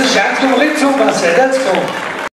საშართლი თუ მასედაც თუ